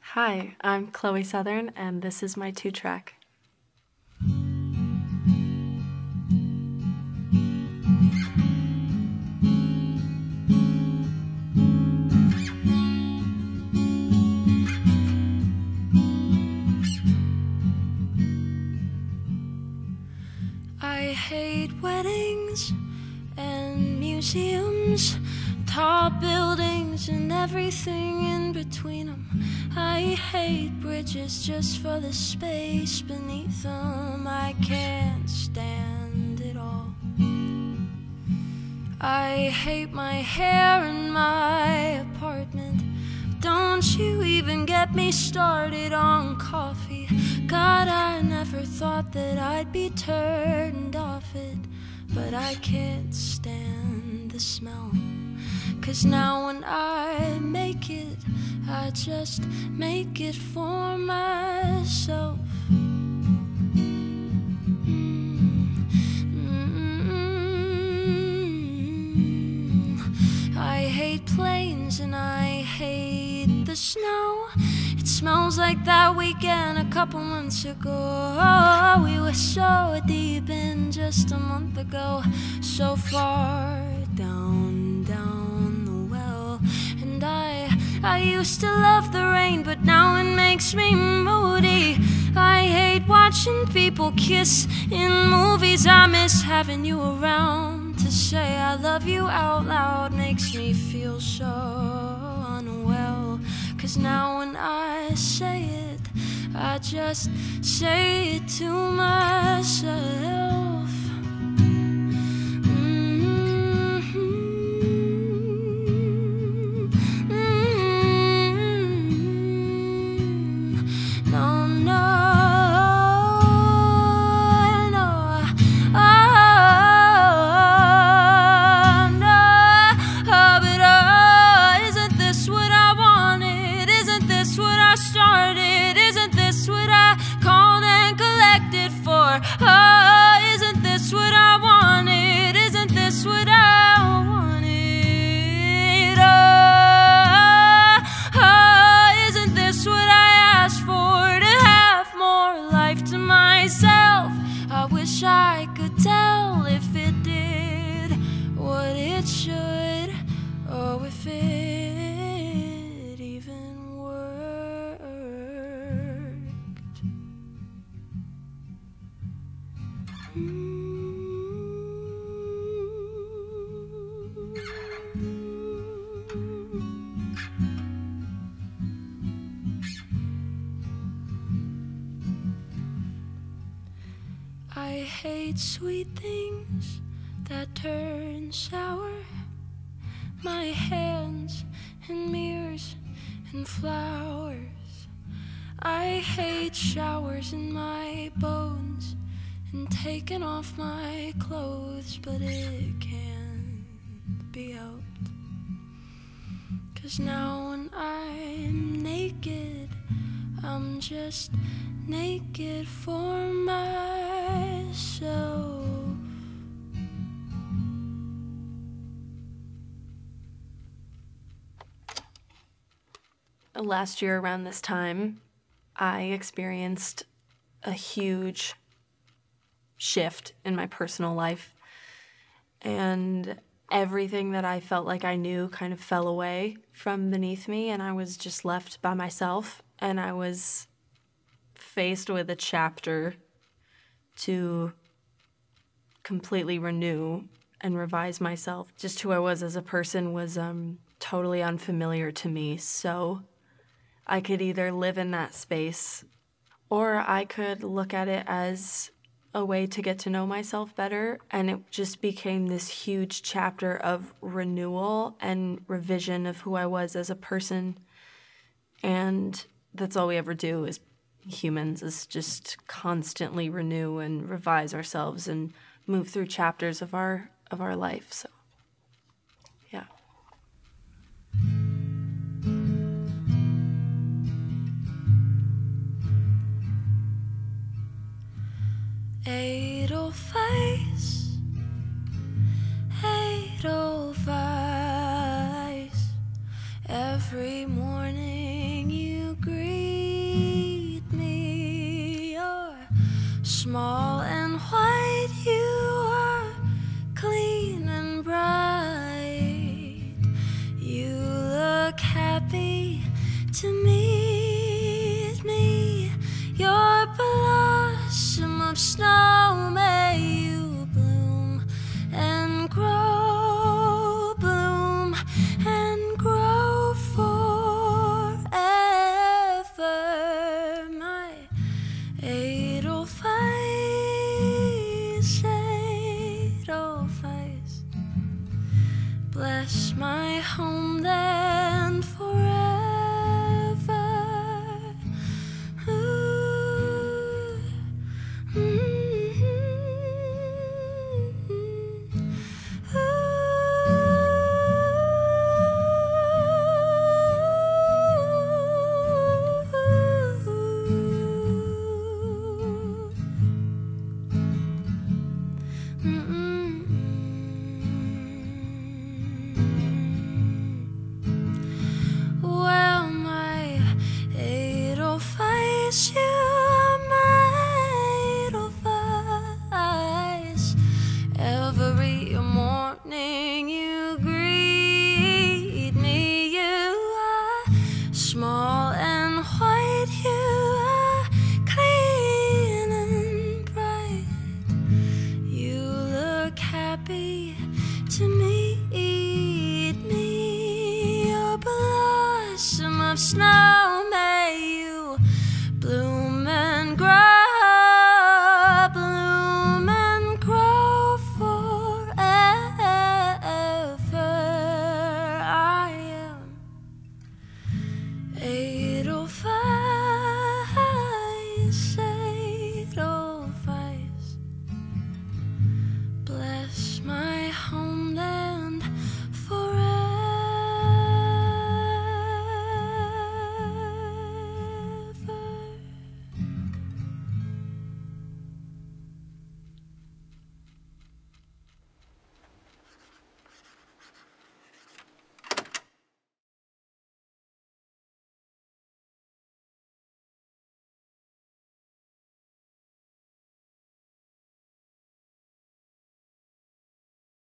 Hi, I'm Chloe Southern, and this is my two track. I hate weddings and museums, tall buildings and everything in between them. I hate bridges just for the space beneath them. I can't stand it all. I hate my hair and my apartment. Don't you even get me started on coffee. God, I never thought that I'd be turned off it. But I can't stand the smell. Cause now when I make it, I just make it for myself. Mm. I hate planes and I hate the snow. Smells like that weekend a couple months ago. We were so deep in just a month ago, so far down, down the well. And I, I used to love the rain, but now it makes me moody. I hate watching people kiss in movies. I miss having you around to say I love you out loud. Makes me feel so. Cause now when I say it, I just say it to myself. I hate sweet things that turn sour. My hands and mirrors and flowers. I hate showers in my bones and taking off my clothes, but it can't be helped. Cause now when I'm naked, I'm just naked for myself. Last year, around this time, I experienced a huge shift in my personal life. And everything that I felt like I knew kind of fell away from beneath me, and I was just left by myself. And I was faced with a chapter to completely renew and revise myself. Just who I was as a person was um, totally unfamiliar to me. So I could either live in that space or I could look at it as a way to get to know myself better. And it just became this huge chapter of renewal and revision of who I was as a person. And that's all we ever do as humans is just constantly renew and revise ourselves and move through chapters of our of our life. So yeah. Edelweiss, Edelweiss, bless Edelweiss, you are my Edelweiss. Every morning you greet me, you are small and white, you are clean and bright. You look happy to meet me, a blossom of snow.